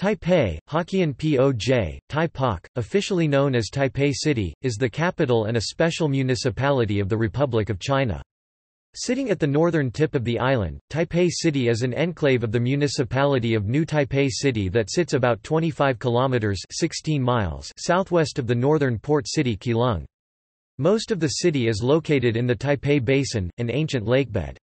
Taipei, Hokkien POJ, Taipak, officially known as Taipei City, is the capital and a special municipality of the Republic of China. Sitting at the northern tip of the island, Taipei City is an enclave of the municipality of New Taipei City that sits about 25 kilometers 16 miles southwest of the northern port city Keelung. Most of the city is located in the Taipei Basin, an ancient lakebed.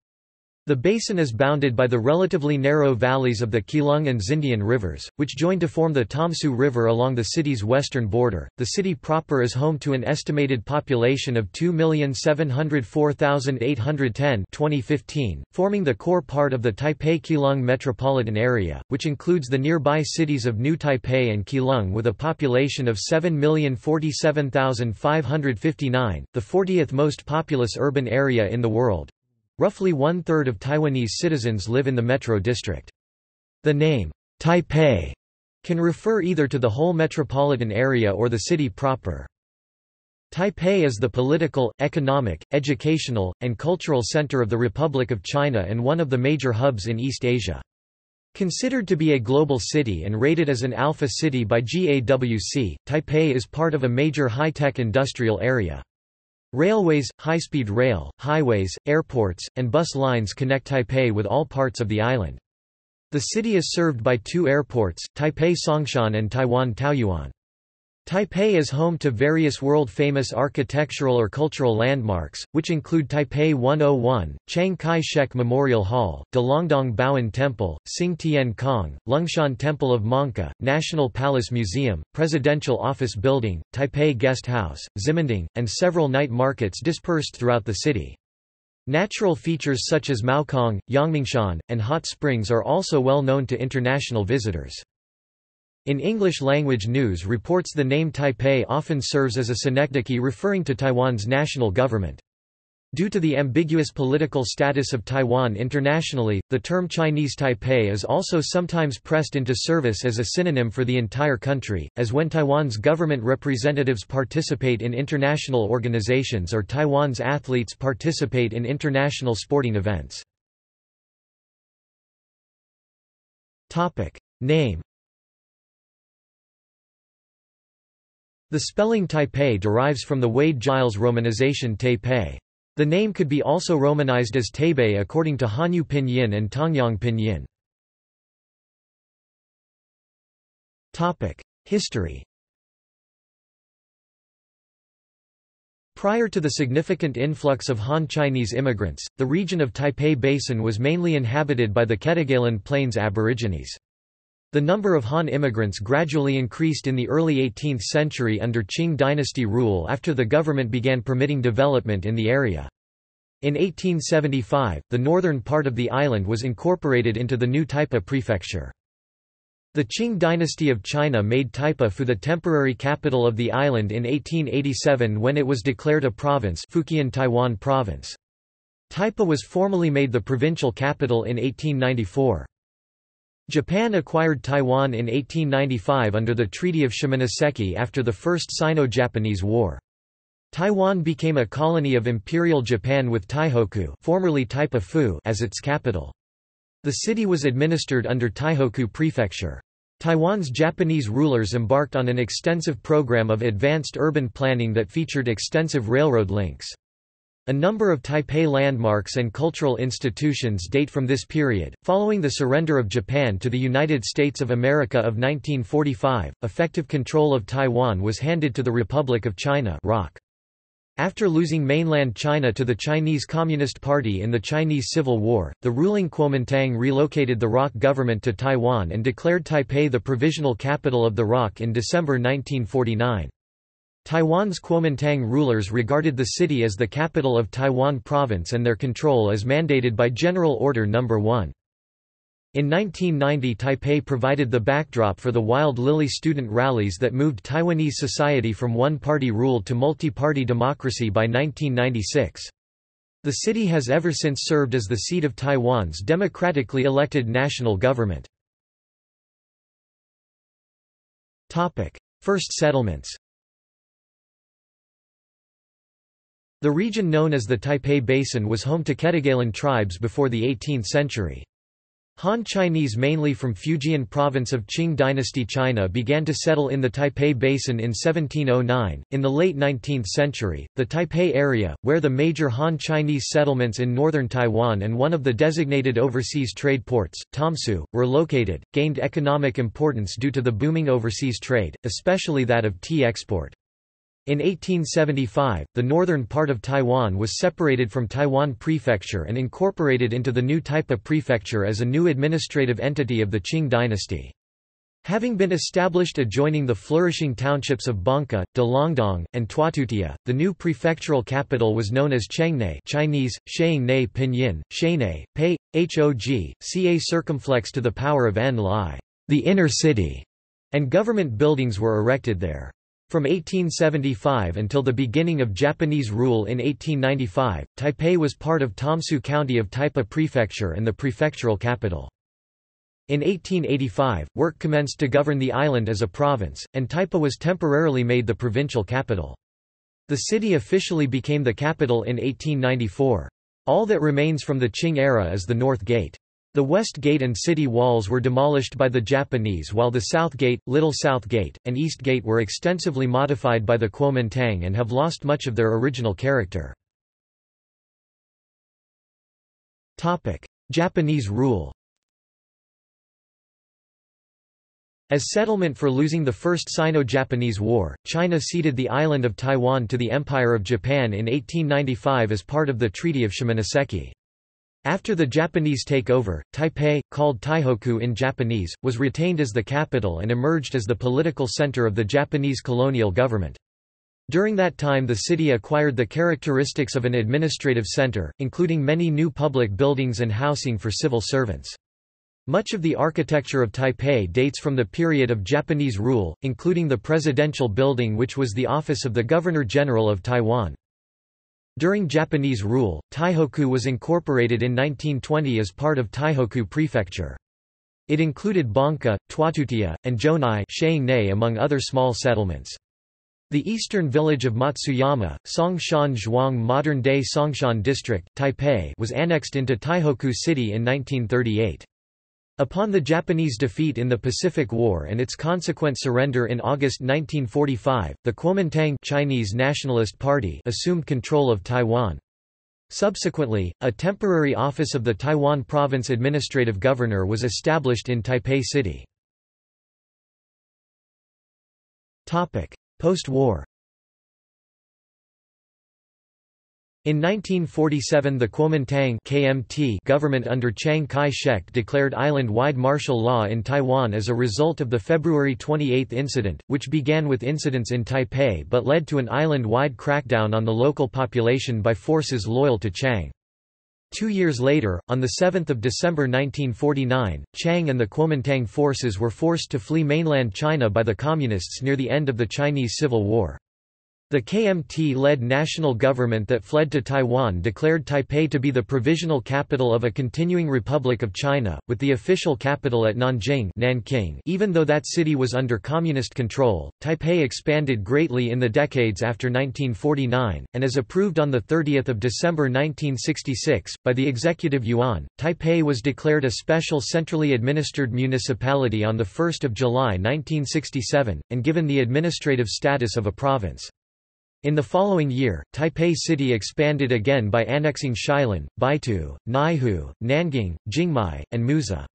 The basin is bounded by the relatively narrow valleys of the Keelung and Xindian rivers, which join to form the Tamsui River along the city's western border. The city proper is home to an estimated population of 2,704,810 2015, forming the core part of the Taipei-Keelung metropolitan area, which includes the nearby cities of New Taipei and Keelung with a population of 7,047,559, the 40th most populous urban area in the world. Roughly one-third of Taiwanese citizens live in the metro district. The name, Taipei, can refer either to the whole metropolitan area or the city proper. Taipei is the political, economic, educational, and cultural center of the Republic of China and one of the major hubs in East Asia. Considered to be a global city and rated as an alpha city by GAWC, Taipei is part of a major high-tech industrial area. Railways, high-speed rail, highways, airports, and bus lines connect Taipei with all parts of the island. The city is served by two airports, Taipei Songshan and Taiwan Taoyuan. Taipei is home to various world-famous architectural or cultural landmarks, which include Taipei 101, Chiang Kai-shek Memorial Hall, Dalongdong Baoan Temple, Sing Tian Kong, Lungshan Temple of Manka, National Palace Museum, Presidential Office Building, Taipei Guest House, Ximending, and several night markets dispersed throughout the city. Natural features such as Maokong, Yangmingshan, and hot springs are also well known to international visitors. In English-language news reports the name Taipei often serves as a synecdoche referring to Taiwan's national government. Due to the ambiguous political status of Taiwan internationally, the term Chinese Taipei is also sometimes pressed into service as a synonym for the entire country, as when Taiwan's government representatives participate in international organizations or Taiwan's athletes participate in international sporting events. Name The spelling Taipei derives from the Wade-Giles romanization Taipei. The name could be also romanized as Taibei according to Hanyu Pinyin and Tongyong Pinyin. History Prior to the significant influx of Han Chinese immigrants, the region of Taipei Basin was mainly inhabited by the Ketagalan Plains Aborigines. The number of Han immigrants gradually increased in the early 18th century under Qing dynasty rule after the government began permitting development in the area. In 1875, the northern part of the island was incorporated into the new Taipeh prefecture. The Qing dynasty of China made Taipeh Phu the temporary capital of the island in 1887 when it was declared a province Fujian Taiwan province. Taipeh was formally made the provincial capital in 1894. Japan acquired Taiwan in 1895 under the Treaty of Shimonoseki after the First Sino-Japanese War. Taiwan became a colony of Imperial Japan with Taihoku formerly Taipeh as its capital. The city was administered under Taihoku Prefecture. Taiwan's Japanese rulers embarked on an extensive program of advanced urban planning that featured extensive railroad links. A number of Taipei landmarks and cultural institutions date from this period. Following the surrender of Japan to the United States of America of 1945, effective control of Taiwan was handed to the Republic of China (ROC). After losing mainland China to the Chinese Communist Party in the Chinese Civil War, the ruling Kuomintang relocated the ROC government to Taiwan and declared Taipei the provisional capital of the ROC in December 1949. Taiwan's Kuomintang rulers regarded the city as the capital of Taiwan Province and their control as mandated by General Order No. 1. In 1990 Taipei provided the backdrop for the Wild Lily student rallies that moved Taiwanese society from one-party rule to multi-party democracy by 1996. The city has ever since served as the seat of Taiwan's democratically elected national government. First settlements The region known as the Taipei Basin was home to Ketagalan tribes before the 18th century. Han Chinese mainly from Fujian province of Qing dynasty China began to settle in the Taipei Basin in 1709. In the late 19th century, the Taipei area, where the major Han Chinese settlements in northern Taiwan and one of the designated overseas trade ports, Tamsui, were located, gained economic importance due to the booming overseas trade, especially that of tea export. In 1875, the northern part of Taiwan was separated from Taiwan Prefecture and incorporated into the new Taipeh Prefecture as a new administrative entity of the Qing dynasty. Having been established adjoining the flourishing townships of Bangka, Dalongdong, and Twatutia, the new prefectural capital was known as Chengnei Chinese, Shayingnei Pinyin, Shaynei, Pei, Hog, ca circumflex to the power of N Lai, the inner city, and government buildings were erected there. From 1875 until the beginning of Japanese rule in 1895, Taipei was part of Tamsui County of Taipeh Prefecture and the prefectural capital. In 1885, work commenced to govern the island as a province, and Taipeh was temporarily made the provincial capital. The city officially became the capital in 1894. All that remains from the Qing era is the North Gate. The West Gate and city walls were demolished by the Japanese while the South Gate, Little South Gate, and East Gate were extensively modified by the Kuomintang and have lost much of their original character. Japanese rule As settlement for losing the First Sino-Japanese War, China ceded the island of Taiwan to the Empire of Japan in 1895 as part of the Treaty of Shimonoseki. After the Japanese takeover, Taipei, called Taihoku in Japanese, was retained as the capital and emerged as the political center of the Japanese colonial government. During that time the city acquired the characteristics of an administrative center, including many new public buildings and housing for civil servants. Much of the architecture of Taipei dates from the period of Japanese rule, including the presidential building which was the office of the Governor-General of Taiwan. During Japanese rule, Taihoku was incorporated in 1920 as part of Taihoku Prefecture. It included Bangka, Twatutia, and Jonai among other small settlements. The eastern village of Matsuyama, Songshan Zhuang modern-day Songshan District, Taipei was annexed into Taihoku City in 1938. Upon the Japanese defeat in the Pacific War and its consequent surrender in August 1945, the Kuomintang Chinese Nationalist Party assumed control of Taiwan. Subsequently, a temporary office of the Taiwan Province Administrative Governor was established in Taipei City. Post-war In 1947 the Kuomintang KMT government under Chiang Kai-shek declared island-wide martial law in Taiwan as a result of the February 28 incident, which began with incidents in Taipei but led to an island-wide crackdown on the local population by forces loyal to Chiang. Two years later, on 7 December 1949, Chiang and the Kuomintang forces were forced to flee mainland China by the Communists near the end of the Chinese Civil War. The KMT-led national government that fled to Taiwan declared Taipei to be the provisional capital of a continuing Republic of China, with the official capital at Nanjing Nanking. even though that city was under communist control. Taipei expanded greatly in the decades after 1949, and as approved on 30 December 1966, by the Executive Yuan, Taipei was declared a special centrally administered municipality on 1 July 1967, and given the administrative status of a province. In the following year, Taipei City expanded again by annexing Shilin, Beitou, Neihu, Nanking, Jingmei, and Muzha.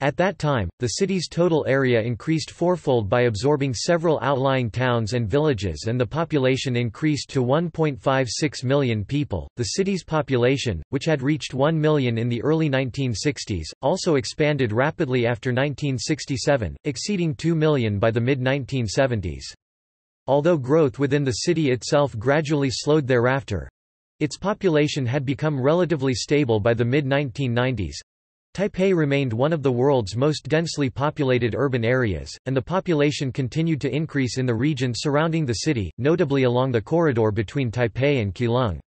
At that time, the city's total area increased fourfold by absorbing several outlying towns and villages and the population increased to 1.56 million people. The city's population, which had reached 1 million in the early 1960s, also expanded rapidly after 1967, exceeding 2 million by the mid-1970s. Although growth within the city itself gradually slowed thereafter, its population had become relatively stable by the mid-1990s. Taipei remained one of the world's most densely populated urban areas, and the population continued to increase in the region surrounding the city, notably along the corridor between Taipei and Keelung.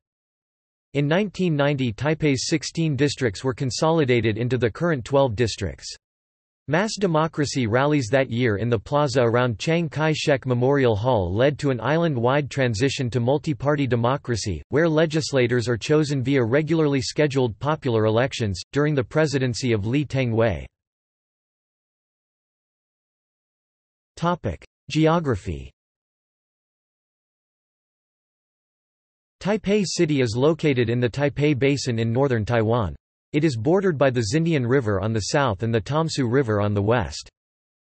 In 1990 Taipei's 16 districts were consolidated into the current 12 districts. Mass democracy rallies that year in the plaza around Chiang Kai-shek Memorial Hall led to an island-wide transition to multi-party democracy, where legislators are chosen via regularly scheduled popular elections, during the presidency of Lee Teng-hui. Geography Taipei City is located in the Taipei Basin in northern Taiwan. It is bordered by the Xindian River on the south and the Tamsui River on the west.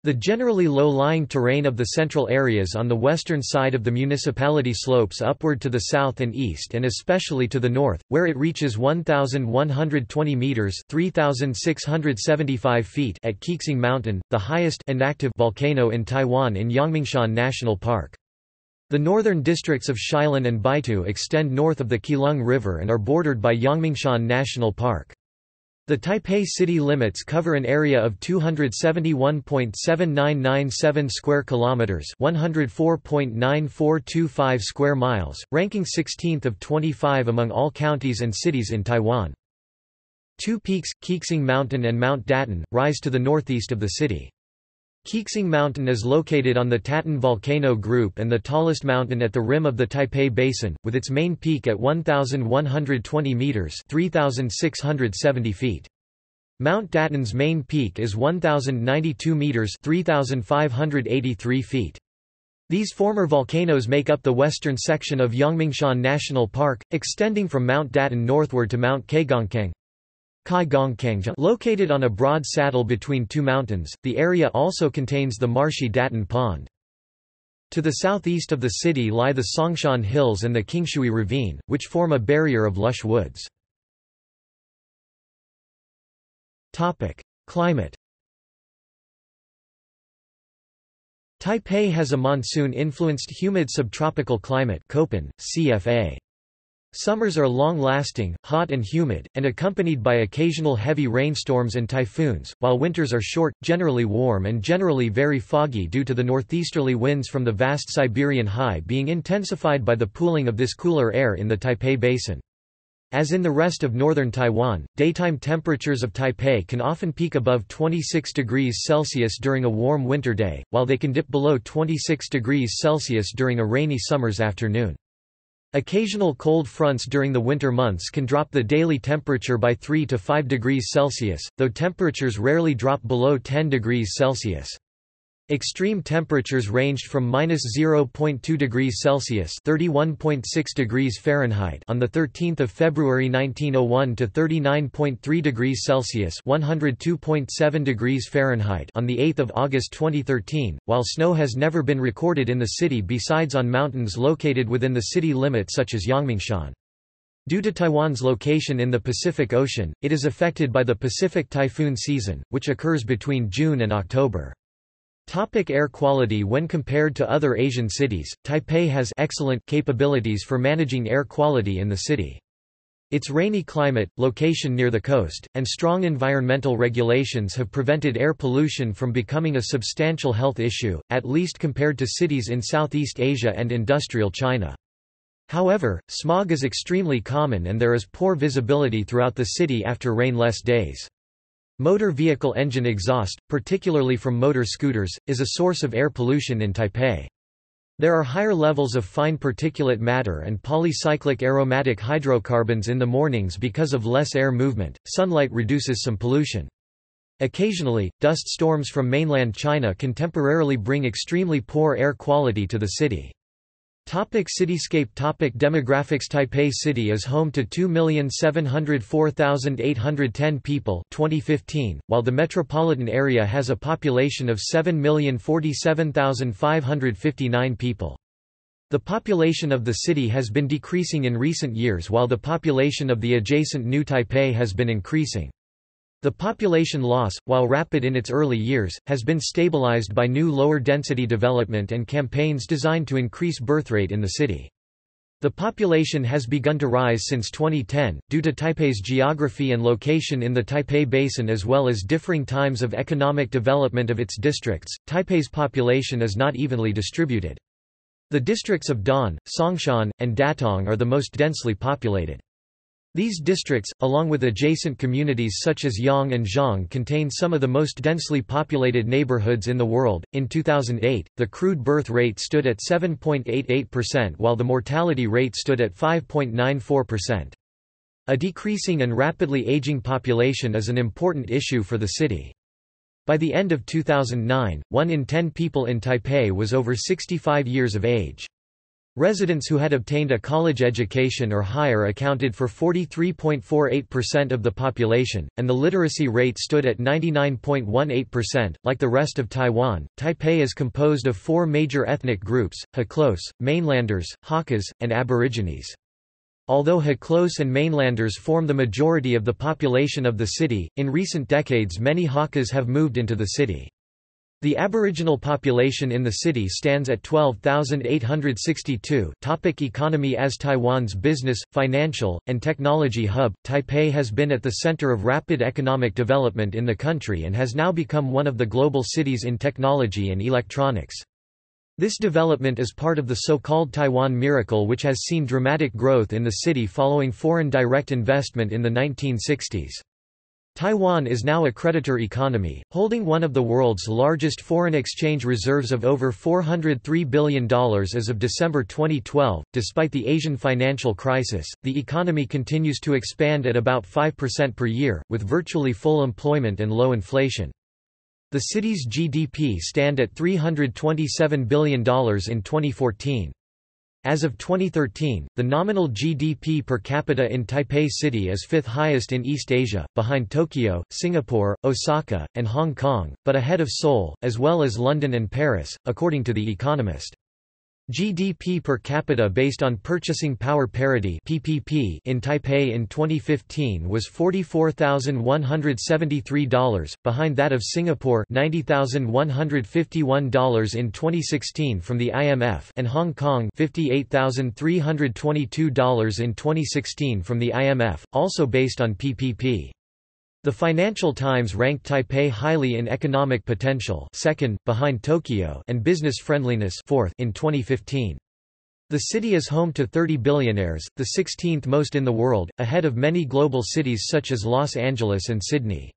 The generally low-lying terrain of the central areas on the western side of the municipality slopes upward to the south and east and especially to the north, where it reaches 1,120 metres 3,675 feet at Qixing Mountain, the highest inactive volcano in Taiwan in Yangmingshan National Park. The northern districts of Shilin and Beitou extend north of the Keelung River and are bordered by Yangmingshan National Park. The Taipei city limits cover an area of 271.7997 square kilometers, 104.9425 square miles, ranking 16th of 25 among all counties and cities in Taiwan. Two peaks, Qixing Mountain and Mount Datun, rise to the northeast of the city. Qixing Mountain is located on the Tatun volcano group and the tallest mountain at the rim of the Taipei Basin, with its main peak at 1,120 metres 3,670 feet. Mount Datun's main peak is 1,092 metres 3,583 feet. These former volcanoes make up the western section of Yangmingshan National Park, extending from Mount Datun northward to Mount Caigongkeng, Located on a broad saddle between two mountains, the area also contains the marshy Datun Pond. To the southeast of the city lie the Songshan Hills and the Qingshui Ravine, which form a barrier of lush woods. Climate Taipei has a monsoon-influenced humid subtropical climate Köppen, CFA. Summers are long-lasting, hot and humid, and accompanied by occasional heavy rainstorms and typhoons, while winters are short, generally warm and generally very foggy due to the northeasterly winds from the vast Siberian high being intensified by the pooling of this cooler air in the Taipei Basin. As in the rest of northern Taiwan, daytime temperatures of Taipei can often peak above 26 degrees Celsius during a warm winter day, while they can dip below 26 degrees Celsius during a rainy summer's afternoon. Occasional cold fronts during the winter months can drop the daily temperature by 3 to 5 degrees Celsius, though temperatures rarely drop below 10 degrees Celsius. Extreme temperatures ranged from minus 0.2 degrees Celsius (31.6 degrees Fahrenheit) on the 13th of February 1901 to 39.3 degrees Celsius (102.7 degrees Fahrenheit) on the 8th of August 2013. While snow has never been recorded in the city besides on mountains located within the city limit such as Yangmingshan. Due to Taiwan's location in the Pacific Ocean, it is affected by the Pacific typhoon season, which occurs between June and October. Topic air quality When compared to other Asian cities, Taipei has excellent capabilities for managing air quality in the city. Its rainy climate, location near the coast, and strong environmental regulations have prevented air pollution from becoming a substantial health issue, at least compared to cities in Southeast Asia and industrial China. However, smog is extremely common and there is poor visibility throughout the city after rain-less days. Motor vehicle engine exhaust, particularly from motor scooters, is a source of air pollution in Taipei. There are higher levels of fine particulate matter and polycyclic aromatic hydrocarbons in the mornings because of less air movement. Sunlight reduces some pollution. Occasionally, dust storms from mainland China can temporarily bring extremely poor air quality to the city. Topic cityscape Topic Demographics Taipei City is home to 2,704,810 people 2015, while the metropolitan area has a population of 7,047,559 people. The population of the city has been decreasing in recent years while the population of the adjacent New Taipei has been increasing. The population loss, while rapid in its early years, has been stabilized by new lower-density development and campaigns designed to increase birthrate in the city. The population has begun to rise since 2010, due to Taipei's geography and location in the Taipei Basin as well as differing times of economic development of its districts. Taipei's population is not evenly distributed. The districts of Da'an, Songshan, and Datong are the most densely populated. These districts, along with adjacent communities such as Yang and Zhang, contain some of the most densely populated neighborhoods in the world. In 2008, the crude birth rate stood at 7.88% while the mortality rate stood at 5.94%. A decreasing and rapidly aging population is an important issue for the city. By the end of 2009, one in ten people in Taipei was over 65 years of age. Residents who had obtained a college education or higher accounted for 43.48% of the population, and the literacy rate stood at 99.18%. Like the rest of Taiwan, Taipei is composed of four major ethnic groups Hoklos, mainlanders, Hakkas, and Aborigines. Although Hoklos and mainlanders form the majority of the population of the city, in recent decades many Hakkas have moved into the city. The Aboriginal population in the city stands at 12,862 Topic Economy As Taiwan's business, financial, and technology hub, Taipei has been at the center of rapid economic development in the country and has now become one of the global cities in technology and electronics. This development is part of the so-called Taiwan Miracle which has seen dramatic growth in the city following foreign direct investment in the 1960s. Taiwan is now a creditor economy, holding one of the world's largest foreign exchange reserves of over $403 billion as of December 2012. Despite the Asian financial crisis, the economy continues to expand at about 5% per year, with virtually full employment and low inflation. The city's GDP stand at $327 billion in 2014. As of 2013, the nominal GDP per capita in Taipei City is fifth highest in East Asia, behind Tokyo, Singapore, Osaka, and Hong Kong, but ahead of Seoul, as well as London and Paris, according to The Economist. GDP per capita based on purchasing power parity (PPP) in Taipei in 2015 was $44,173, behind that of Singapore $90,151 in 2016 from the IMF and Hong Kong $58,322 in 2016 from the IMF, also based on PPP. The Financial Times ranked Taipei highly in economic potential second, behind Tokyo and business friendliness fourth in 2015. The city is home to 30 billionaires, the 16th most in the world, ahead of many global cities such as Los Angeles and Sydney.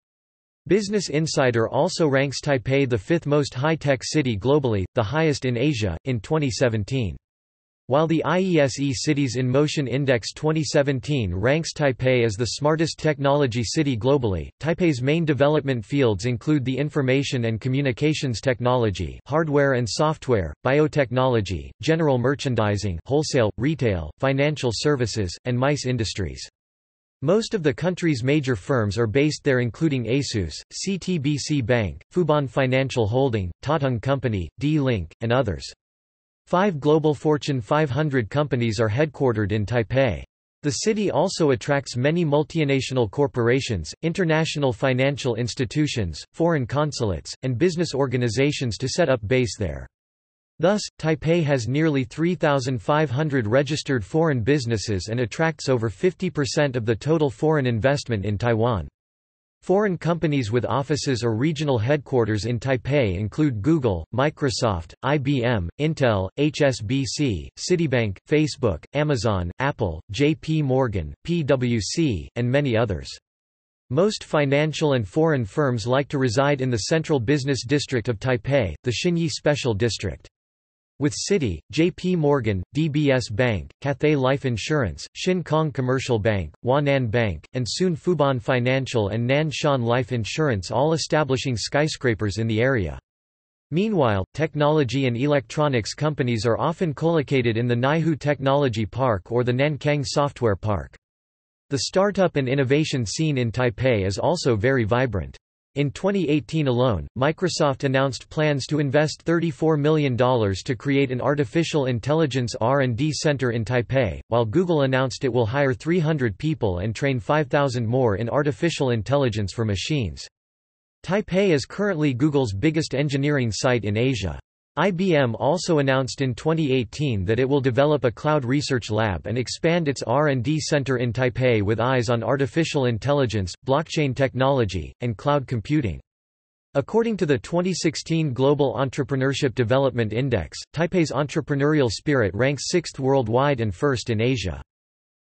Business Insider also ranks Taipei the fifth most high-tech city globally, the highest in Asia, in 2017. While the IESE Cities in Motion Index 2017 ranks Taipei as the smartest technology city globally, Taipei's main development fields include the information and communications technology hardware and software, biotechnology, general merchandising wholesale, retail, financial services, and MICE industries. Most of the country's major firms are based there including ASUS, CTBC Bank, Fubon Financial Holding, Tatung Company, D-Link, and others. Five global Fortune 500 companies are headquartered in Taipei. The city also attracts many multinational corporations, international financial institutions, foreign consulates, and business organizations to set up base there. Thus, Taipei has nearly 3,500 registered foreign businesses and attracts over 50% of the total foreign investment in Taiwan. Foreign companies with offices or regional headquarters in Taipei include Google, Microsoft, IBM, Intel, HSBC, Citibank, Facebook, Amazon, Apple, JP Morgan, PwC, and many others. Most financial and foreign firms like to reside in the central business district of Taipei, the Xinyi Special District. With Citi, JP Morgan, DBS Bank, Cathay Life Insurance, Shin Kong Commercial Bank, Huanan Bank, and soon Fubon Financial and Nan Shan Life Insurance all establishing skyscrapers in the area. Meanwhile, technology and electronics companies are often collocated in the Neihu Technology Park or the Nankang Software Park. The startup and innovation scene in Taipei is also very vibrant. In 2018 alone, Microsoft announced plans to invest $34 million to create an artificial intelligence R&D center in Taipei, while Google announced it will hire 300 people and train 5,000 more in artificial intelligence for machines. Taipei is currently Google's biggest engineering site in Asia. IBM also announced in 2018 that it will develop a cloud research lab and expand its R&D center in Taipei with eyes on artificial intelligence, blockchain technology, and cloud computing. According to the 2016 Global Entrepreneurship Development Index, Taipei's entrepreneurial spirit ranks sixth worldwide and first in Asia.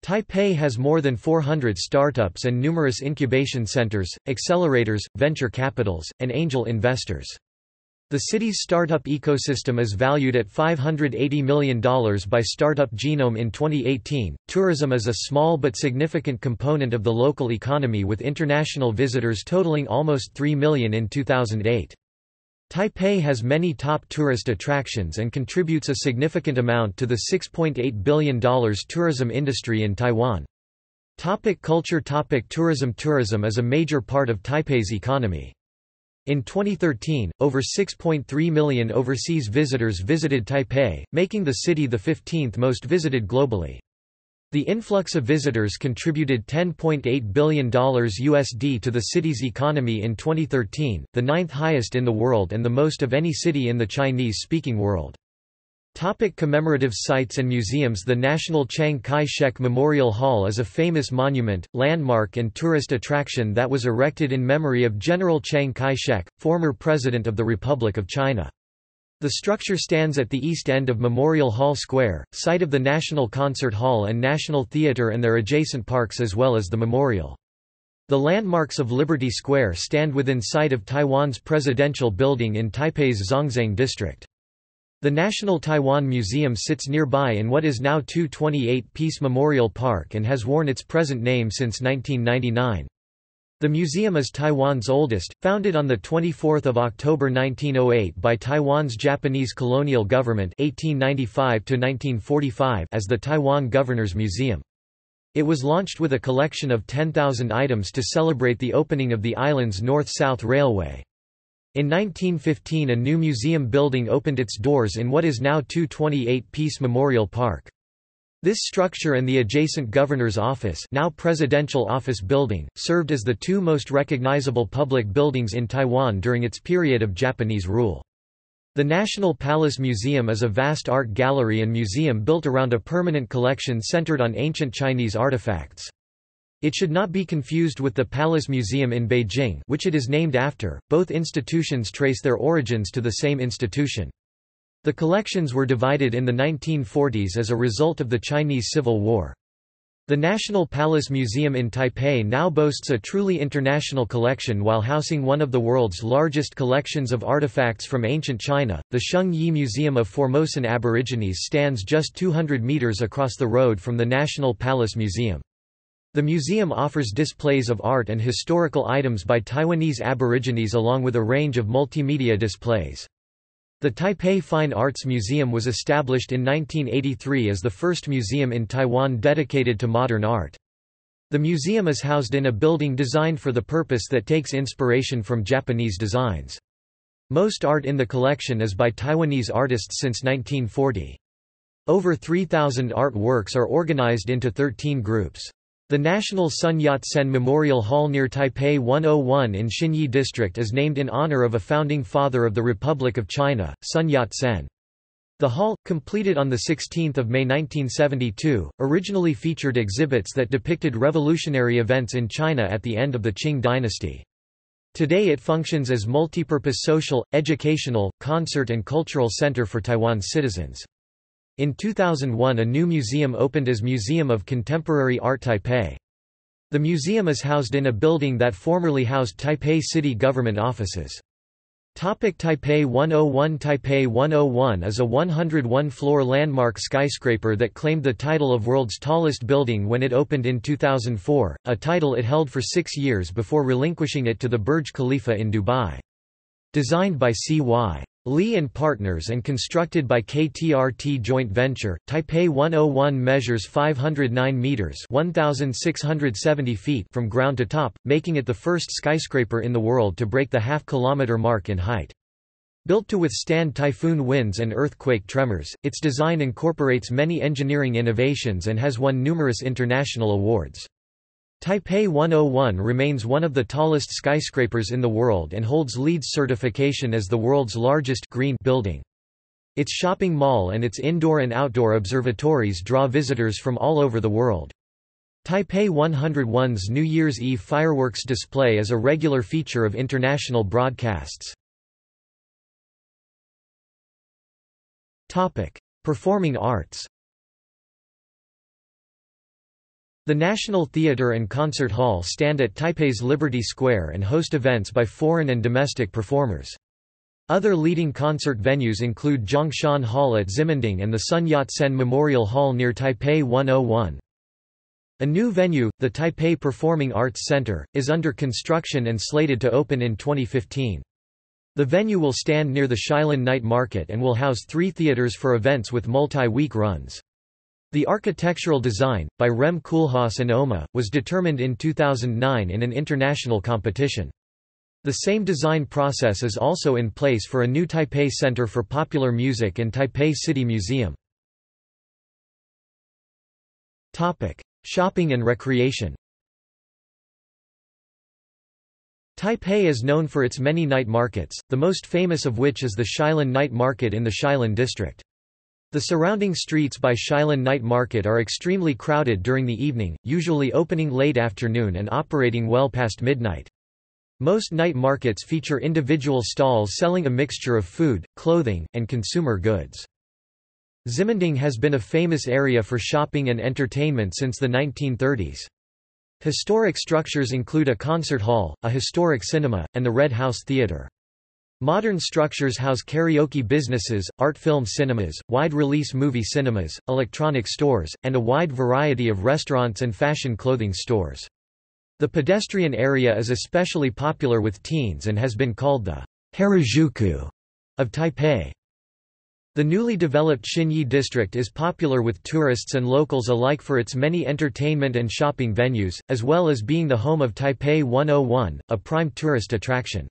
Taipei has more than 400 startups and numerous incubation centers, accelerators, venture capitals, and angel investors. The city's startup ecosystem is valued at $580 million by Startup Genome in 2018. Tourism is a small but significant component of the local economy with international visitors totaling almost 3 million in 2008. Taipei has many top tourist attractions and contributes a significant amount to the $6.8 billion tourism industry in Taiwan. Topic culture Topic Tourism Tourism is a major part of Taipei's economy. In 2013, over 6.3 million overseas visitors visited Taipei, making the city the 15th most visited globally. The influx of visitors contributed $10.8 billion USD to the city's economy in 2013, the ninth highest in the world and the most of any city in the Chinese-speaking world. Topic commemorative sites and museums The National Chiang Kai-shek Memorial Hall is a famous monument, landmark and tourist attraction that was erected in memory of General Chiang Kai-shek, former President of the Republic of China. The structure stands at the east end of Memorial Hall Square, site of the National Concert Hall and National Theatre and their adjacent parks as well as the memorial. The landmarks of Liberty Square stand within sight of Taiwan's presidential building in Taipei's Zhongzheng district. The National Taiwan Museum sits nearby in what is now 228 Peace Memorial Park and has worn its present name since 1999. The museum is Taiwan's oldest, founded on 24 October 1908 by Taiwan's Japanese colonial government 1895 as the Taiwan Governor's Museum. It was launched with a collection of 10,000 items to celebrate the opening of the island's North-South Railway. In 1915 a new museum building opened its doors in what is now 228 Peace Memorial Park. This structure and the adjacent Governor's Office now Presidential Office Building, served as the two most recognizable public buildings in Taiwan during its period of Japanese rule. The National Palace Museum is a vast art gallery and museum built around a permanent collection centered on ancient Chinese artifacts. It should not be confused with the Palace Museum in Beijing which it is named after, both institutions trace their origins to the same institution. The collections were divided in the 1940s as a result of the Chinese Civil War. The National Palace Museum in Taipei now boasts a truly international collection while housing one of the world's largest collections of artifacts from ancient China. The Shung Ye Museum of Formosan Aborigines stands just 200 meters across the road from the National Palace Museum. The museum offers displays of art and historical items by Taiwanese Aborigines along with a range of multimedia displays. The Taipei Fine Arts Museum was established in 1983 as the first museum in Taiwan dedicated to modern art. The museum is housed in a building designed for the purpose that takes inspiration from Japanese designs. Most art in the collection is by Taiwanese artists since 1940. Over 3,000 art works are organized into 13 groups. The National Sun Yat-sen Memorial Hall near Taipei 101 in Xinyi District is named in honor of a founding father of the Republic of China, Sun Yat-sen. The hall, completed on 16 May 1972, originally featured exhibits that depicted revolutionary events in China at the end of the Qing dynasty. Today it functions as multipurpose social, educational, concert and cultural center for Taiwan's citizens. In 2001 a new museum opened as Museum of Contemporary Art Taipei. The museum is housed in a building that formerly housed Taipei city government offices. Topic Taipei 101 Taipei 101 is a 101-floor landmark skyscraper that claimed the title of world's tallest building when it opened in 2004, a title it held for six years before relinquishing it to the Burj Khalifa in Dubai. Designed by C.Y. Lee and Partners and constructed by KTRT joint venture, Taipei 101 measures 509 meters (1670 feet) from ground to top, making it the first skyscraper in the world to break the half-kilometer mark in height. Built to withstand typhoon winds and earthquake tremors, its design incorporates many engineering innovations and has won numerous international awards. Taipei 101 remains one of the tallest skyscrapers in the world and holds LEED certification as the world's largest green building. Its shopping mall and its indoor and outdoor observatories draw visitors from all over the world. Taipei 101's New Year's Eve fireworks display is a regular feature of international broadcasts. Performing arts The National Theatre and Concert Hall stand at Taipei's Liberty Square and host events by foreign and domestic performers. Other leading concert venues include Zhongshan Hall at Ximending and the Sun Yat-sen Memorial Hall near Taipei 101. A new venue, the Taipei Performing Arts Center, is under construction and slated to open in 2015. The venue will stand near the Shilin Night Market and will house three theaters for events with multi-week runs. The architectural design, by Rem Koolhaas and OMA, was determined in 2009 in an international competition. The same design process is also in place for a new Taipei Center for Popular Music and Taipei City Museum. Shopping and recreation Taipei is known for its many night markets, the most famous of which is the Shilin Night Market in the Shilin district. The surrounding streets by Shilin Night Market are extremely crowded during the evening, usually opening late afternoon and operating well past midnight. Most night markets feature individual stalls selling a mixture of food, clothing, and consumer goods. Ximending has been a famous area for shopping and entertainment since the 1930s. Historic structures include a concert hall, a historic cinema, and the Red House Theatre. Modern structures house karaoke businesses, art film cinemas, wide-release movie cinemas, electronic stores, and a wide variety of restaurants and fashion clothing stores. The pedestrian area is especially popular with teens and has been called the Harajuku of Taipei. The newly developed Xinyi district is popular with tourists and locals alike for its many entertainment and shopping venues, as well as being the home of Taipei 101, a prime tourist attraction.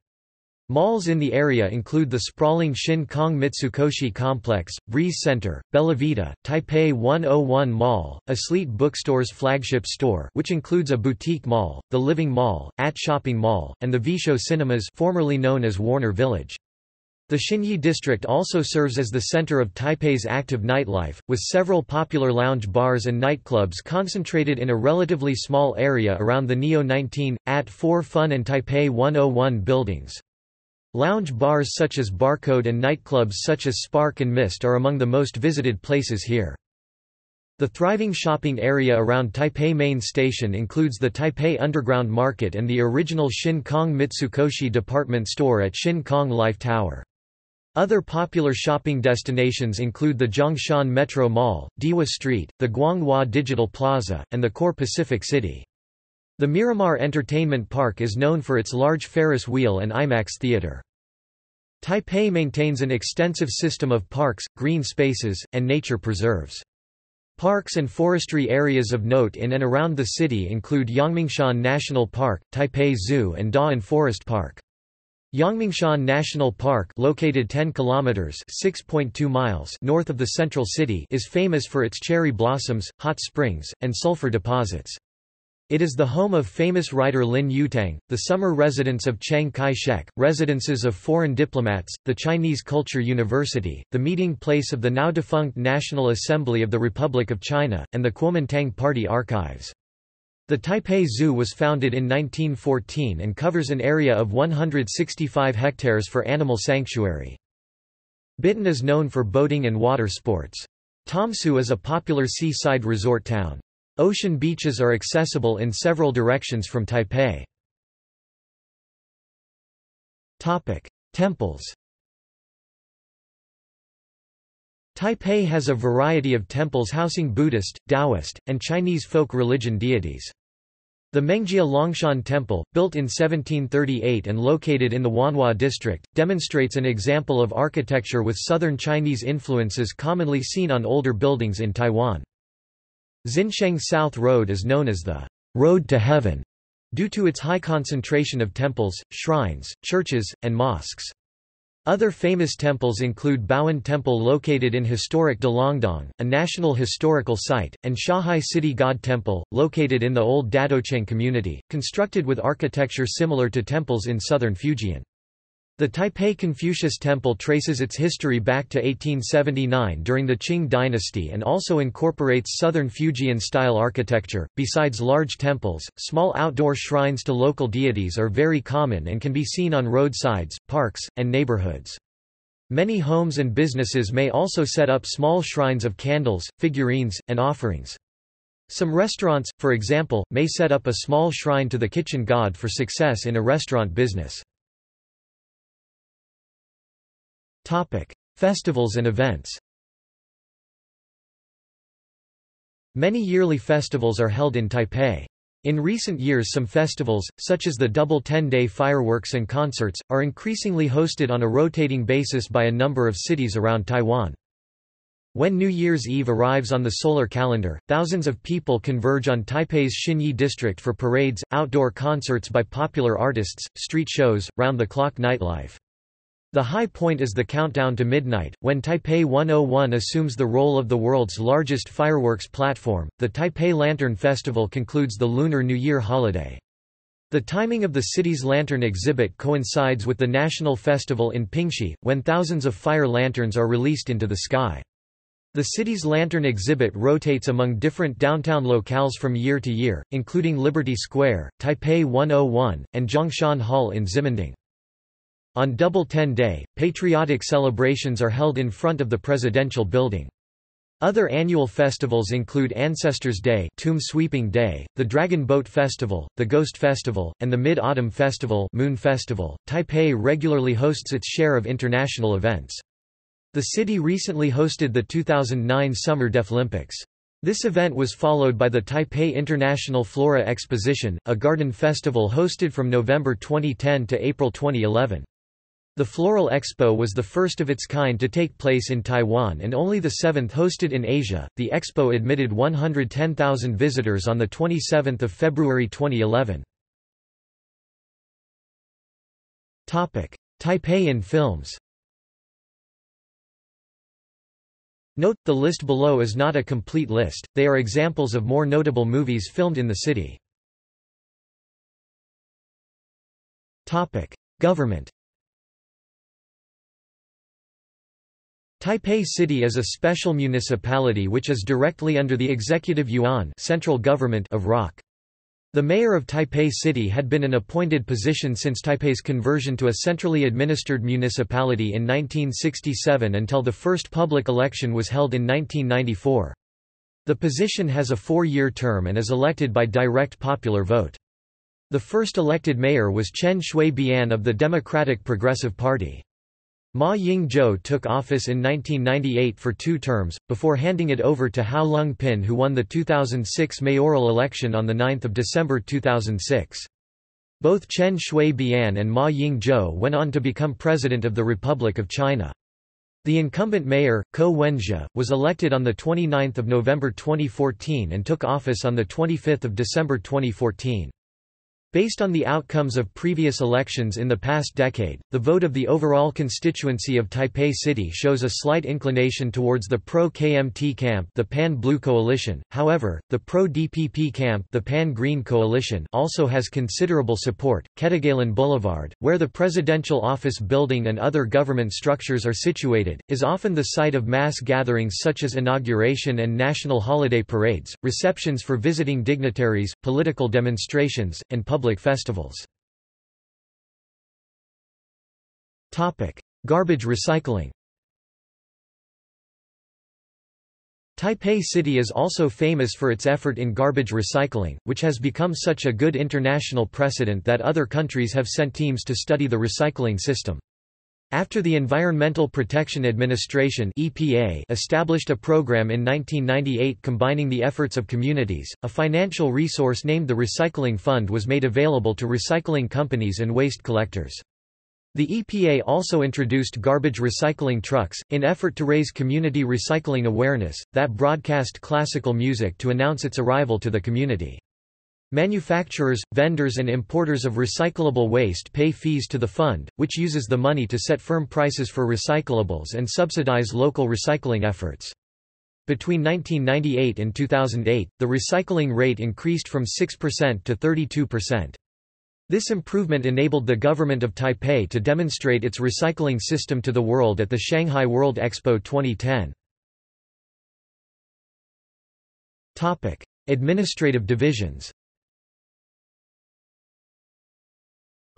Malls in the area include the sprawling Shin Kong Mitsukoshi Complex, Breeze Center, Bellavita, Taipei 101 Mall, Eslite Bookstore's flagship store which includes a boutique mall, the Living Mall, At Shopping Mall, and the Vieshow Cinemas formerly known as Warner Village. The Xinyi district also serves as the center of Taipei's active nightlife, with several popular lounge bars and nightclubs concentrated in a relatively small area around the Neo 19, At 4 Fun and Taipei 101 buildings. Lounge bars such as Barcode and nightclubs such as Spark and Mist are among the most visited places here. The thriving shopping area around Taipei Main Station includes the Taipei Underground Market and the original Shin Kong Mitsukoshi department store at Shin Kong Life Tower. Other popular shopping destinations include the Zhongshan Metro Mall, Dihua Street, the Guanghua Digital Plaza, and the core Pacific City. The Miramar Entertainment Park is known for its large Ferris wheel and IMAX theater. Taipei maintains an extensive system of parks, green spaces, and nature preserves. Parks and forestry areas of note in and around the city include Yangmingshan National Park, Taipei Zoo and Da'an Forest Park. Yangmingshan National Park located 10 kilometers 6.2 miles north of the central city is famous for its cherry blossoms, hot springs, and sulfur deposits. It is the home of famous writer Lin Yutang, the summer residence of Chiang Kai-shek, residences of foreign diplomats, the Chinese Culture University, the meeting place of the now-defunct National Assembly of the Republic of China, and the Kuomintang Party archives. The Taipei Zoo was founded in 1914 and covers an area of 165 hectares for animal sanctuary. Bitan is known for boating and water sports. Tamsui is a popular seaside resort town. Ocean beaches are accessible in several directions from Taipei. Temples Taipei has a variety of temples housing Buddhist, Taoist, and Chinese folk religion deities. The Mengjia Longshan Temple, built in 1738 and located in the Wanhua district, demonstrates an example of architecture with southern Chinese influences commonly seen on older buildings in Taiwan. Xinsheng South Road is known as the Road to Heaven due to its high concentration of temples, shrines, churches, and mosques. Other famous temples include Baoan Temple located in historic Dalongdong, a national historical site, and Shanghai City God Temple, located in the old Dadaocheng community, constructed with architecture similar to temples in southern Fujian. The Taipei Confucius Temple traces its history back to 1879 during the Qing dynasty and also incorporates southern Fujian-style architecture. Besides large temples, small outdoor shrines to local deities are very common and can be seen on roadsides, parks, and neighborhoods. Many homes and businesses may also set up small shrines of candles, figurines, and offerings. Some restaurants, for example, may set up a small shrine to the kitchen god for success in a restaurant business. Festivals and events Many yearly festivals are held in Taipei. In recent years some festivals, such as the double 10-day fireworks and concerts, are increasingly hosted on a rotating basis by a number of cities around Taiwan. When New Year's Eve arrives on the solar calendar, thousands of people converge on Taipei's Xinyi district for parades, outdoor concerts by popular artists, street shows, round-the-clock nightlife. The high point is the countdown to midnight, when Taipei 101 assumes the role of the world's largest fireworks platform. The Taipei Lantern Festival concludes the Lunar New Year holiday. The timing of the city's lantern exhibit coincides with the national festival in Pingxi, when thousands of fire lanterns are released into the sky. The city's lantern exhibit rotates among different downtown locales from year to year, including Liberty Square, Taipei 101, and Zhongshan Hall in Ximending. On Double Ten Day, patriotic celebrations are held in front of the presidential building. Other annual festivals include Ancestors Day, Tomb Sweeping Day, the Dragon Boat Festival, the Ghost Festival, and the Mid-Autumn Festival, Moon Festival. Taipei regularly hosts its share of international events. The city recently hosted the 2009 Summer Deaflympics. This event was followed by the Taipei International Flora Exposition, a garden festival hosted from November 2010 to April 2011. The Floral Expo was the first of its kind to take place in Taiwan and only the seventh hosted in Asia. The expo admitted 110,000 visitors on the 27th of February 2011. Topic: Taipei in films. Note, the list below is not a complete list, they are examples of more notable movies filmed in the city. Topic: Government Taipei City is a special municipality which is directly under the executive yuan central government of ROC. The mayor of Taipei City had been an appointed position since Taipei's conversion to a centrally administered municipality in 1967 until the first public election was held in 1994. The position has a four-year term and is elected by direct popular vote. The first elected mayor was Chen Shui-bian of the Democratic Progressive Party. Ma Ying-jeou took office in 1998 for two terms, before handing it over to Hou Lung-pin who won the 2006 mayoral election on 9 December 2006. Both Chen Shui-bian and Ma Ying-jeou went on to become President of the Republic of China. The incumbent mayor, Ko Wen-je, was elected on 29 November 2014 and took office on 25 December 2014. Based on the outcomes of previous elections in the past decade, the vote of the overall constituency of Taipei City shows a slight inclination towards the pro-KMT camp the Pan-Blue Coalition, however, the pro-DPP camp the Pan-Green Coalition also has considerable support. Ketagalan Boulevard, where the presidential office building and other government structures are situated, is often the site of mass gatherings such as inauguration and national holiday parades, receptions for visiting dignitaries, political demonstrations, and public public festivals. Garbage recycling Taipei City is also famous for its effort in garbage recycling, which has become such a good international precedent that other countries have sent teams to study the recycling system. After the Environmental Protection Administration (EPA) established a program in 1998 combining the efforts of communities, a financial resource named the Recycling Fund was made available to recycling companies and waste collectors. The EPA also introduced garbage recycling trucks, in effort to raise community recycling awareness, that broadcast classical music to announce its arrival to the community. Manufacturers, vendors and importers of recyclable waste pay fees to the fund, which uses the money to set firm prices for recyclables and subsidize local recycling efforts. Between 1998 and 2008, the recycling rate increased from 6% to 32%. This improvement enabled the government of Taipei to demonstrate its recycling system to the world at the Shanghai World Expo 2010. Administrative divisions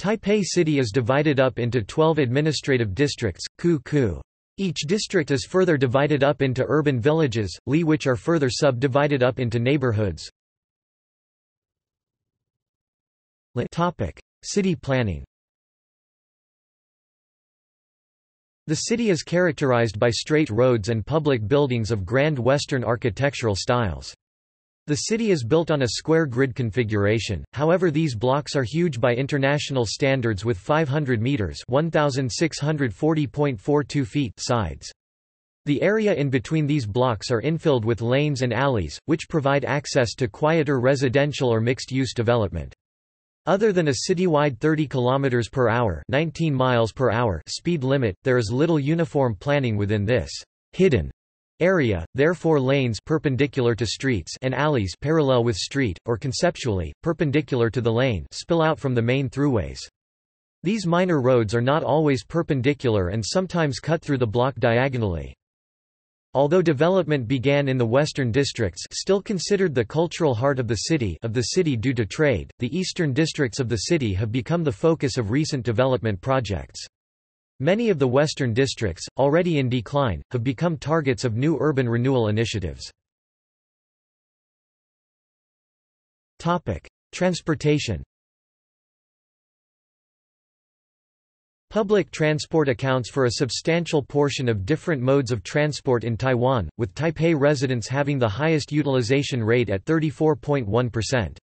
Taipei City is divided up into 12 administrative districts, Ku Ku. Each district is further divided up into urban villages, li which are further subdivided up into neighborhoods. City planning The city is characterized by straight roads and public buildings of Grand Western architectural styles. The city is built on a square grid configuration, however these blocks are huge by international standards with 500 meters (1640.42 feet) sides. The area in between these blocks are infilled with lanes and alleys, which provide access to quieter residential or mixed-use development. Other than a citywide 30 km per hour, 19 miles per hour speed limit, there is little uniform planning within this hidden area, therefore lanes perpendicular to streets and alleys parallel with street, or conceptually, perpendicular to the lane spill out from the main throughways. These minor roads are not always perpendicular and sometimes cut through the block diagonally. Although development began in the western districts still considered the cultural heart of the city of the city due to trade, the eastern districts of the city have become the focus of recent development projects. Many of the western districts, already in decline, have become targets of new urban renewal initiatives. Transportation Public transport accounts for a substantial portion of different modes of transport in Taiwan, with Taipei residents having the highest utilization rate at 34.1%.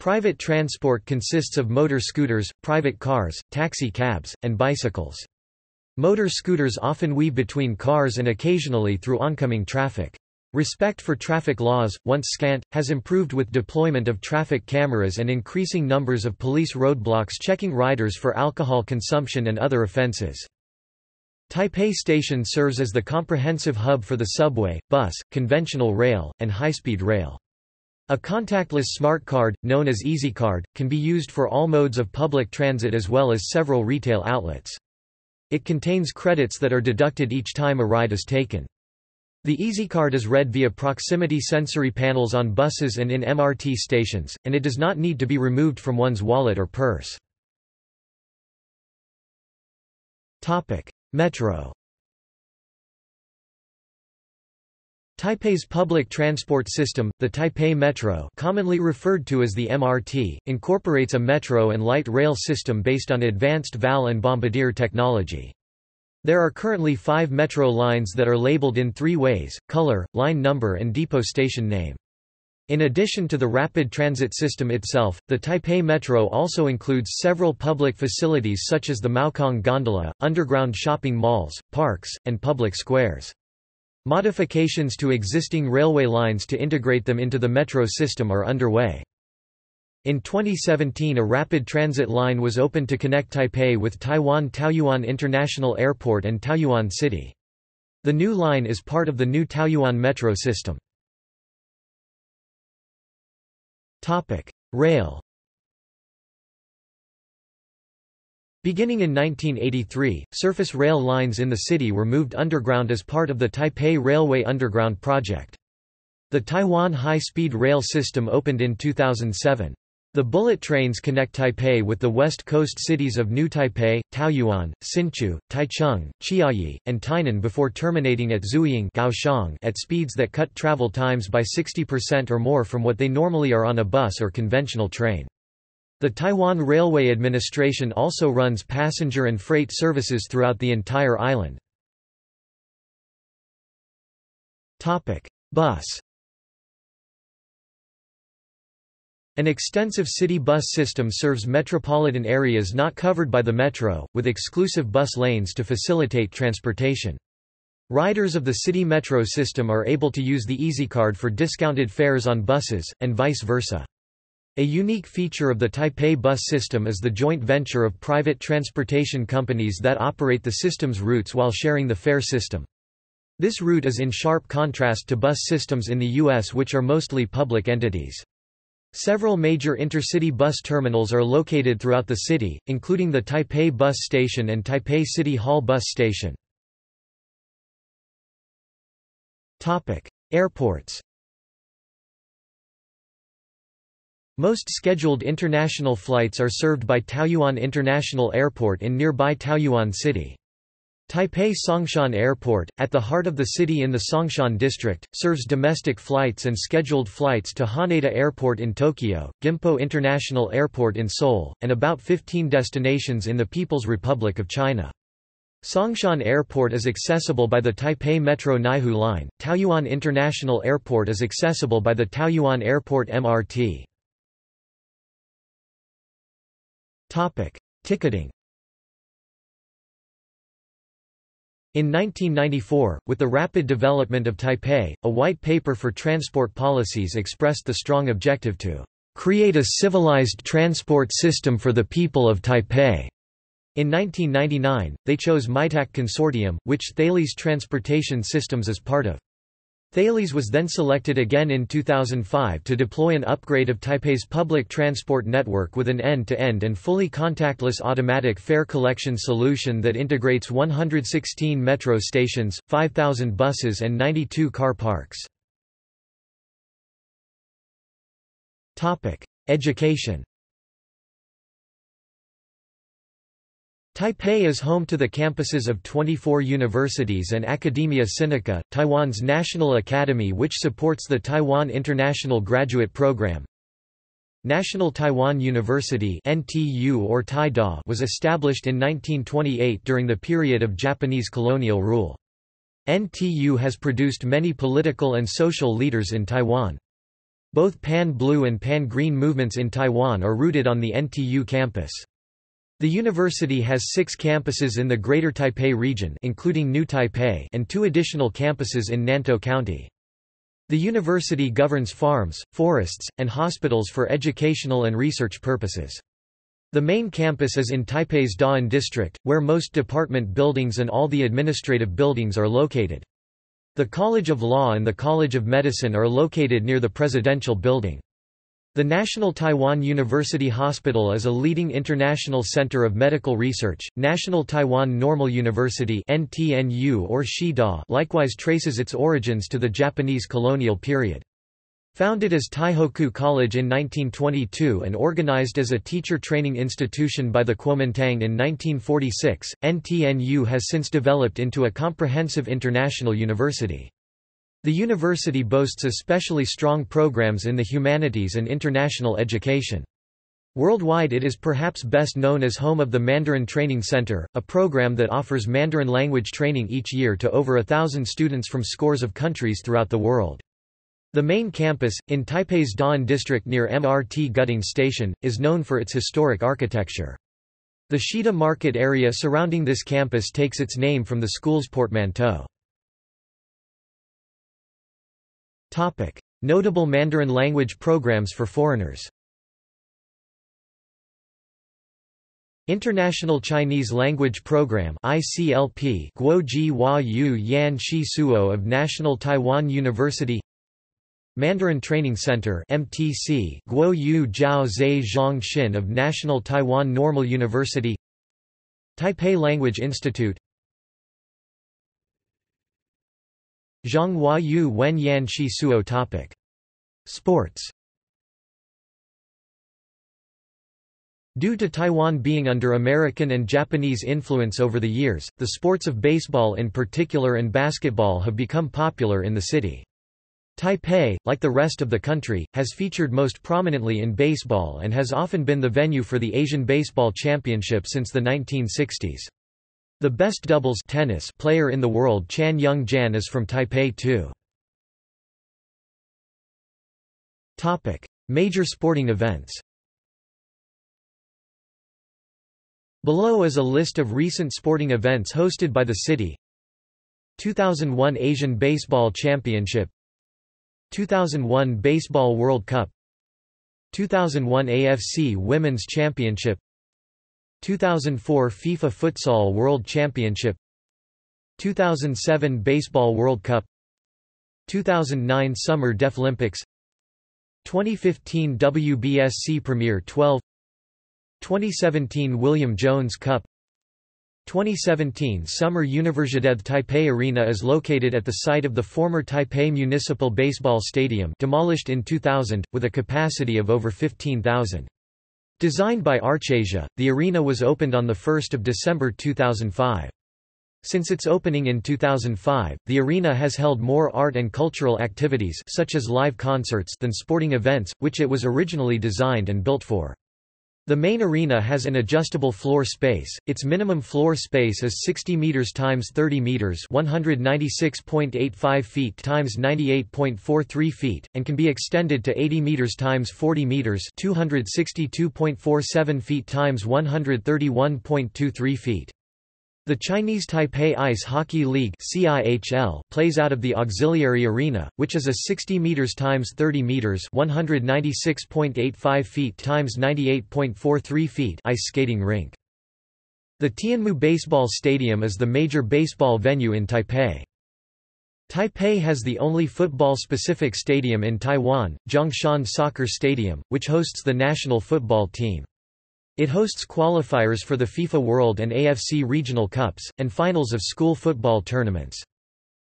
Private transport consists of motor scooters, private cars, taxi cabs, and bicycles. Motor scooters often weave between cars and occasionally through oncoming traffic. Respect for traffic laws, once scant, has improved with deployment of traffic cameras and increasing numbers of police roadblocks checking riders for alcohol consumption and other offenses. Taipei Station serves as the comprehensive hub for the subway, bus, conventional rail, and high-speed rail. A contactless smart card, known as EasyCard, can be used for all modes of public transit as well as several retail outlets. It contains credits that are deducted each time a ride is taken. The EasyCard is read via proximity sensory panels on buses and in MRT stations, and it does not need to be removed from one's wallet or purse. Metro Taipei's public transport system, the Taipei Metro commonly referred to as the MRT, incorporates a metro and light rail system based on advanced VAL and bombardier technology. There are currently five metro lines that are labeled in three ways, color, line number and depot station name. In addition to the rapid transit system itself, the Taipei Metro also includes several public facilities such as the Maokong Gondola, underground shopping malls, parks, and public squares. Modifications to existing railway lines to integrate them into the metro system are underway. In 2017 a rapid transit line was opened to connect Taipei with Taiwan Taoyuan International Airport and Taoyuan City. The new line is part of the new Taoyuan metro system. Rail Beginning in 1983, surface rail lines in the city were moved underground as part of the Taipei Railway Underground project. The Taiwan High-Speed Rail System opened in 2007. The bullet trains connect Taipei with the west coast cities of New Taipei, Taoyuan, Hsinchu, Taichung, Chiayi, and Tainan before terminating at Zuoying Kaohsiung at speeds that cut travel times by 60% or more from what they normally are on a bus or conventional train. The Taiwan Railway Administration also runs passenger and freight services throughout the entire island. Bus An extensive city bus system serves metropolitan areas not covered by the metro, with exclusive bus lanes to facilitate transportation. Riders of the city metro system are able to use the EasyCard for discounted fares on buses, and vice versa. A unique feature of the Taipei bus system is the joint venture of private transportation companies that operate the system's routes while sharing the fare system. This route is in sharp contrast to bus systems in the U.S. which are mostly public entities. Several major intercity bus terminals are located throughout the city, including the Taipei Bus Station and Taipei City Hall Bus Station. Airports Most scheduled international flights are served by Taoyuan International Airport in nearby Taoyuan City. Taipei Songshan Airport, at the heart of the city in the Songshan district, serves domestic flights and scheduled flights to Haneda Airport in Tokyo, Gimpo International Airport in Seoul, and about 15 destinations in the People's Republic of China. Songshan Airport is accessible by the Taipei Metro Neihu Line, Taoyuan International Airport is accessible by the Taoyuan Airport MRT. Ticketing In 1994, with the rapid development of Taipei, a white paper for transport policies expressed the strong objective to create a civilized transport system for the people of Taipei. In 1999, they chose MITAC Consortium, which Thales Transportation Systems is part of. Thales was then selected again in 2005 to deploy an upgrade of Taipei's public transport network with an end-to-end -end and fully contactless automatic fare collection solution that integrates 116 metro stations, 5,000 buses and 92 car parks. Education Taipei is home to the campuses of 24 universities and Academia Sinica, Taiwan's national academy which supports the Taiwan International Graduate Program. National Taiwan University NTU or Taida was established in 1928 during the period of Japanese colonial rule. NTU has produced many political and social leaders in Taiwan. Both Pan-Blue and Pan-Green movements in Taiwan are rooted on the NTU campus. The university has six campuses in the Greater Taipei region including New Taipei and two additional campuses in Nantou County. The university governs farms, forests, and hospitals for educational and research purposes. The main campus is in Taipei's Da'an district, where most department buildings and all the administrative buildings are located. The College of Law and the College of Medicine are located near the Presidential Building. The National Taiwan University Hospital is a leading international center of medical research. National Taiwan Normal University (NTNU) or Shida likewise traces its origins to the Japanese colonial period. Founded as Taihoku College in 1922 and organized as a teacher training institution by the Kuomintang in 1946, NTNU has since developed into a comprehensive international university. The university boasts especially strong programs in the humanities and international education. Worldwide it is perhaps best known as home of the Mandarin Training Center, a program that offers Mandarin language training each year to over a thousand students from scores of countries throughout the world. The main campus, in Taipei's Da'an district near MRT Guting Station, is known for its historic architecture. The Shida market area surrounding this campus takes its name from the school's portmanteau. Notable Mandarin language programs for foreigners. International Chinese Language Program ICLP Guoji Hua Yu Yan Shi Suo of National Taiwan University. Mandarin Training Center MTC Guo Yu Jiao Zhe Zhang Xin of National Taiwan Normal University. Taipei Language Institute Zhonghua Yu Wen Yan Shi Suo topic. Sports Due to Taiwan being under American and Japanese influence over the years, the sports of baseball in particular and basketball have become popular in the city. Taipei, like the rest of the country, has featured most prominently in baseball and has often been the venue for the Asian Baseball Championship since the 1960s. The best doubles tennis player in the world Chan Yung-jan is from Taipei too. Topic: Major sporting events. Below is a list of recent sporting events hosted by the city. 2001 Asian Baseball Championship 2001 Baseball World Cup 2001 AFC Women's Championship 2004 FIFA Futsal World Championship 2007 Baseball World Cup 2009 Summer Deaflympics 2015 WBSC Premier 12 2017 William Jones Cup 2017 Summer Universiade Taipei Arena is located at the site of the former Taipei Municipal Baseball Stadium demolished in 2000, with a capacity of over 15,000. Designed by Archasia, the arena was opened on 1 December 2005. Since its opening in 2005, the arena has held more art and cultural activities such as live concerts than sporting events, which it was originally designed and built for. The main arena has an adjustable floor space. Its minimum floor space is 60 meters times 30 meters, 196.85 feet times 98.43 feet, and can be extended to 80 meters times 40 meters, 262.47 feet times 131.23 feet. The Chinese Taipei Ice Hockey League (CIHL) plays out of the auxiliary arena, which is a 60 meters times 30 meters (196.85 feet times 98.43 feet) ice skating rink. The Tianmu Baseball Stadium is the major baseball venue in Taipei. Taipei has the only football-specific stadium in Taiwan, Zhongshan Soccer Stadium, which hosts the national football team. It hosts qualifiers for the FIFA World and AFC Regional Cups, and finals of school football tournaments.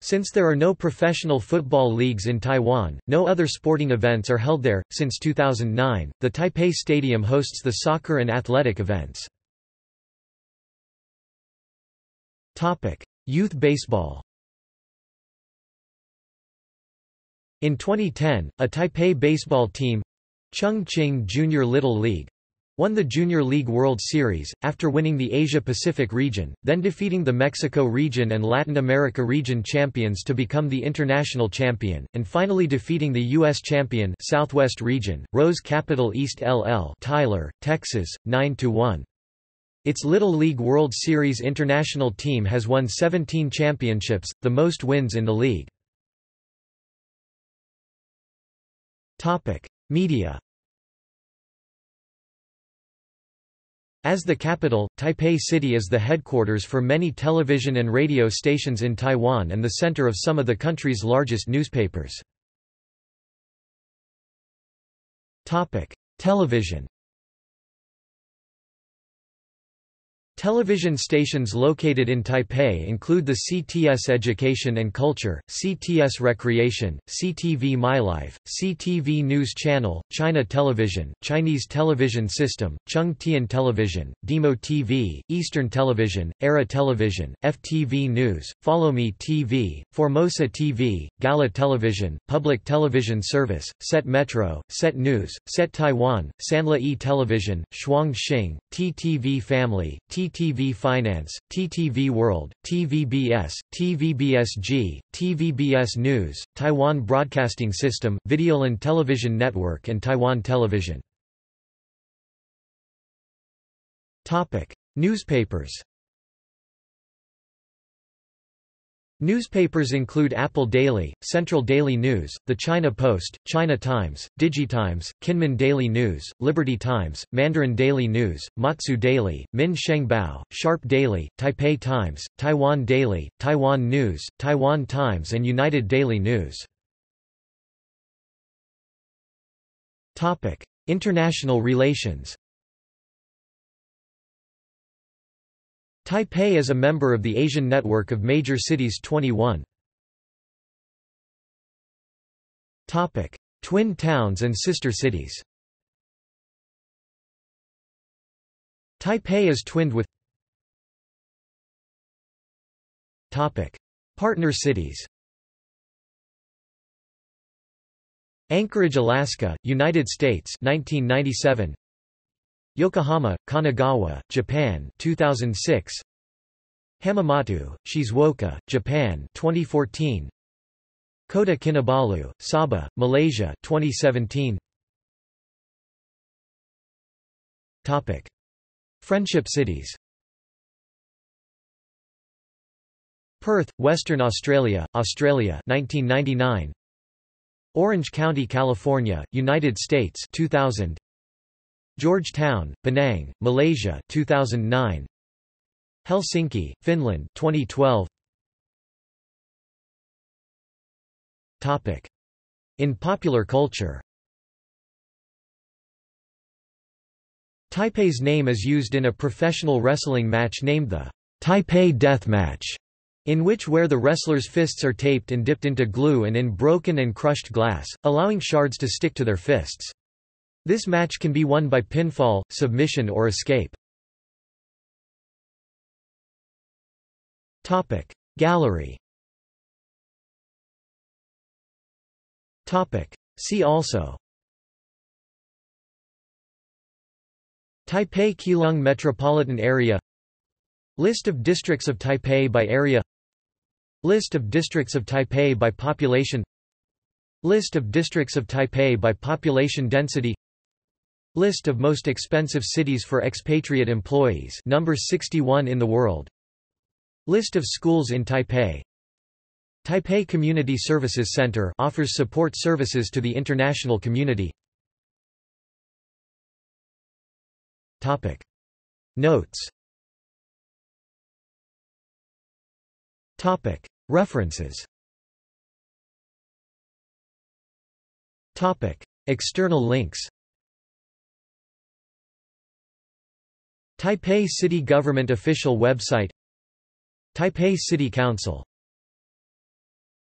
Since there are no professional football leagues in Taiwan, no other sporting events are held there. Since 2009, the Taipei Stadium hosts the soccer and athletic events. Topic: Youth baseball. In 2010, a Taipei baseball team, Chongqing Junior Little League, won the Junior League World Series, after winning the Asia-Pacific region, then defeating the Mexico region and Latin America region champions to become the international champion, and finally defeating the U.S. champion Southwest region, Rose Capital East LL Tyler, Texas, 9–1. Its Little League World Series international team has won 17 championships, the most wins in the league. Media As the capital, Taipei City is the headquarters for many television and radio stations in Taiwan and the center of some of the country's largest newspapers. Television Television stations located in Taipei include the CTS Education and Culture, CTS Recreation, CTV MyLife, CTV News Channel, China Television, Chinese Television System, Chung Tian Television, Demo TV, Eastern Television, Era Television, FTV News, Follow Me TV, Formosa TV, Gala Television, Public Television Service, Set Metro, Set News, Set Taiwan, Sanla E Television, Shuang Xing, TTV Family, T TTV Finance, TTV World, TVBS, TVBSG, TVBS News, Taiwan Broadcasting System, Videoland Television Network and Taiwan Television. Topic: Newspapers Newspapers include Apple Daily, Central Daily News, The China Post, China Times, Digitimes, Kinmen Daily News, Liberty Times, Mandarin Daily News, Matsu Daily, Min Bao, Sharp Daily, Taipei Times, Taiwan Daily, Taiwan News, Taiwan Times and United Daily News. International relations Taipei is a member of the Asian Network of Major Cities 21. Topic: Twin towns and sister cities. Taipei is twinned with Topic: Partner cities. Anchorage, Alaska, United States 1997 Yokohama, Kanagawa, Japan 2006 Hamamatsu, Shizuoka, Japan 2014 Kota Kinabalu, Sabah, Malaysia 2017 Topic. Friendship cities. Perth, Western Australia, Australia 1999 Orange County, California, United States 2000 Georgetown, Penang, Malaysia 2009 Helsinki, Finland 2012 Topic. In popular culture. Taipei's name is used in a professional wrestling match named the Taipei Death Match, in which where the wrestlers' fists are taped and dipped into glue and in broken and crushed glass, allowing shards to stick to their fists. This match can be won by pinfall, submission or escape. Gallery. See also. Taipei Keelung Metropolitan Area. List of districts of Taipei by area. List of districts of Taipei by population. List of districts of Taipei by population density List of most expensive cities for expatriate employees. Number 61 in the world. List of schools in Taipei. Taipei Community Services Center offers support services to the international community. Topic. Notes. Topic. References. Topic. External links Taipei City Government official website Taipei City Council